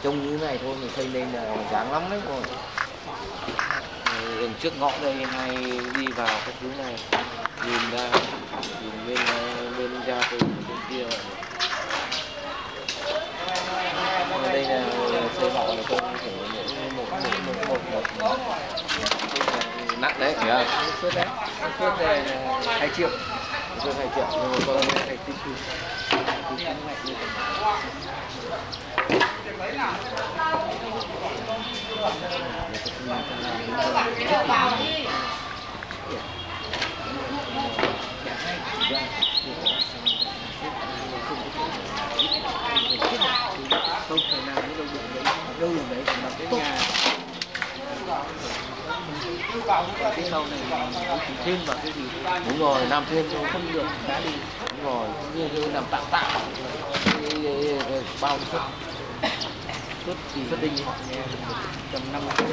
trông như thế này thôi mình xây lên là dáng lắm đấy rồi Rồi trước ngõ đây hay đi vào cái thứ này nhìn ra nhìn bên ờ, bên ra từ bên kia. Ở đây là xây họ là không thể một một một một một một nặng đấy nhỉ suất đấy đây là hai triệu. Suất hai triệu nhưng mà con này thu tích thu mạnh như thế không thể nào nó đâu được đấy đâu được đấy mà cái nhà cái sau này bố thêm vào cái gì đúng rồi làm thêm thôi không được đã đi đúng rồi như như làm tạm tạm bao suất suất thì xuất đinh trăm năm mươi.